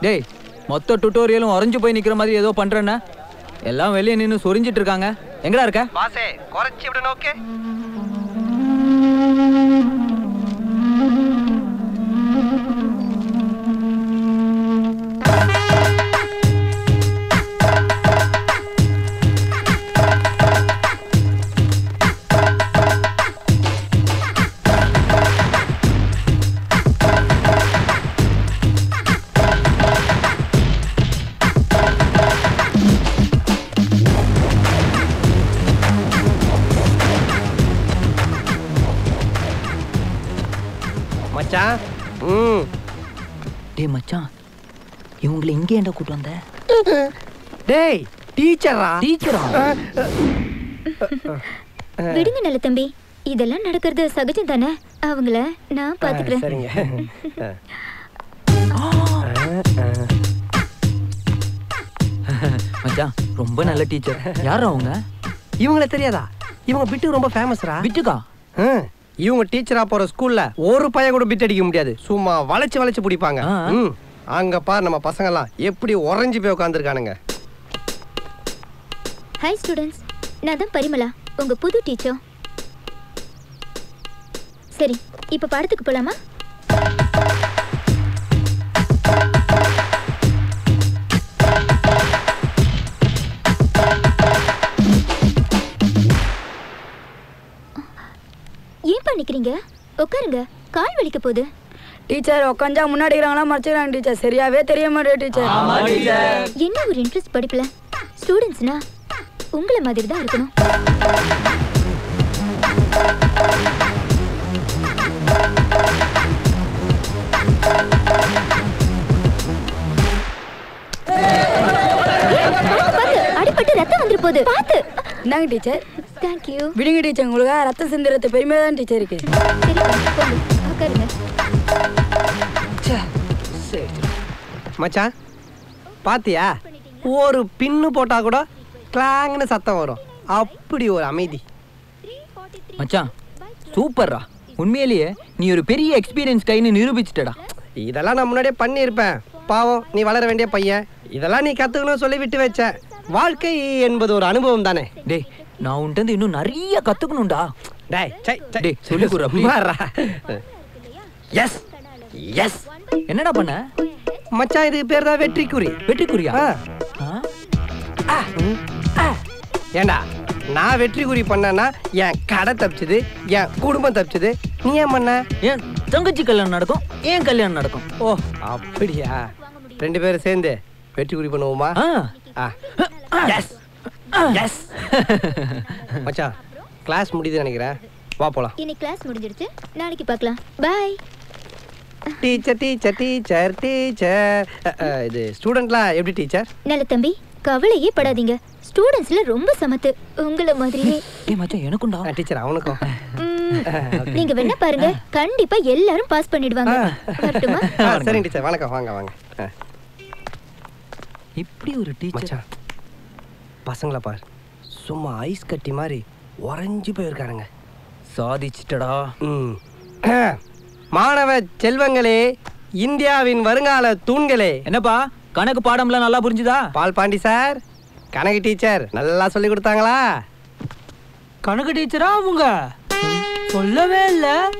டேய் மொத்த டுட்டோரியலும் உறைஞ்சு போய் நிக்கிற மாதிரி ஏதோ பண்றேன்னா? எல்லாம் வெளியே நின்னு சொரிஞ்சிட்டு இருக்காங்க. எங்கடா இருக்க? பாசே குறைச்சி விட நோக்கு மச்சான். ம். டேய் மச்சான். இவங்களை இங்கே ஏன்டா கூட்டு வந்த? டேய் டீச்சரா? டீச்சரா? விடுங்க நல்ல தம்பி. இதெல்லாம் நடக்கிறது சகஜம் தானே? அவங்கள நான் பாத்துக்கிறேன். சரிங்க. மச்சான் ரொம்ப நல்ல டீச்சர். யார் அவங்க? இவங்கள தெரியாதா? இவங்க பிட்டு ரொம்ப ஃபேமஸ்ரா விட்டுக்கா இவங்க டீச்சரா போற ஸ்கூல்ல ஒரு பையன் கூட பிட் அடிக்க முடியாது. சும்மா வளைச்சு வளைச்சு பிடிப்பாங்க. அங்க பார் நம்ம பசங்கெல்லாம் எப்படி உறைஞ்சு போய் உட்காந்துருக்கானுங்க ஹாய் ஸ்டூடெண்ட்ஸ் நான் தான் பரிமளா உங்க புது டீச்சர் சரி இப்போ பாடத்துக்கு போலாமா? ஏன் பண்ணிக்கிறீங்க உட்காருங்க. கால் வலிக்க போகுது. டீச்சர் உட்காந்தா முன்னாடி இருக்கிறாங்களா மறைச்சிக்கிறாங்க டீச்சர். சரியாவே தெரிய மாட்டேன் டீச்சர். என்ன ஒரு இன்ட்ரெஸ்ட் படிப்புல? ஸ்டூடெண்ட்ஸ்னா உங்களை மாதிரி தான் இருக்கணும். பாத்து, அடிபட்டு ரத்தம் வந்துரு போகுது. பாத்து. இந்தாங்க டீச்சர்? தேங்க்யூ விடுங்க டீச்சர் உங்களுக்கு ரத்தம் சிந்துறது பெருமையாக தான் டீச்சர் இருக்கு. மச்சான் பாத்தியா? ஒரு பின்னு போட்டா கூட கிளாங்னு சத்தம் வரும். அப்படி ஒரு அமைதி. மச்சான் சூப்பர்ரா. உண்மையிலேயே நீ ஒரு பெரிய எக்ஸ்பீரியன்ஸ் கைன்னு நிரூபிச்சிட்டடா. இதெல்லாம் நான் முன்னாடியே பண்ணியிருப்பேன். பாவம் நீ வளர வேண்டிய பையன். இதெல்லாம் நீ கத்துக்கணும் சொல்லி விட்டு வச்ச. வாழ்க்கை என்பது ஒரு அனுபவம் தானே. டேய் நான் உன்கிட்ட இன்னும் நிறைய கத்துக்கணும்டா. டேய் சை டேய், சொல்லிக் குடுறா, please. எஸ் எஸ் என்னடா பண்ண? மச்சான் இது பேர் தான் வெற்றிக்குறி. ஆ? ஏண்டா நான் வெற்றி குறி பண்ணேன்னா என் கடை தப்பிச்சது என் குடும்பம் தப்பிச்சது. நீ ஏன் பண்ண? ஏன் தங்கச்சி கல்யாணம் நடக்கும் ஏன் கல்யாணம் நடக்கும். ஓ அப்படியா? ரெண்டு பேரும் சேர்ந்து வெற்றி குறி பண்ணுவோமா? ஆ. எஸ் எஸ் மச்சான் கிளாஸ் முடியுதுன்னு நினைக்கிறேன். வா போலாம். இன்னைக்கு கிளாஸ் முடிஞ்சிடுச்சு நாளைக்கு பார்க்கலாம். Bye teacher teacher teacher teacher இது ஸ்டூடெண்ட்லாம் எப்படி டீச்சர் நல்ல தம்பி கவலையே படாதீங்க. ஸ்டூடெண்ட்ஸ்ல ரொம்ப சமத்து. உங்களை மாதிரியே. ஏய் மச்சான் எனக்கும்டா டீச்சர் அவனுக்கும். நீங்க வேணா பாருங்க. கண்டிப்பா எல்லாரும் பாஸ் பண்ணிடுவாங்க. வரட்டுமா? சரிங்க டீச்சர் வணக்கம் வாங்க வாங்க. இப்படி ஒரு டீச்சர் மச்சான். பசங்கள பார். சும்மா ஐஸ் கட்டி மாதிரி உறைஞ்சு போயிருக்கானுங்க. சாதிச்சிட்டடா. ம். மாணவ செல்வங்களே இந்தியாவின் வருங்கால தூண்களே. என்னப்பா கணக்கு பாடம்லாம் நல்லா புரிஞ்சுதா? பால் பாண்டி சார் கணக்கு டீச்சர் நல்லா சொல்லி கொடுத்தாங்களா? கணக்கு டீச்சரா அவங்க? சொல்லவே இல்ல.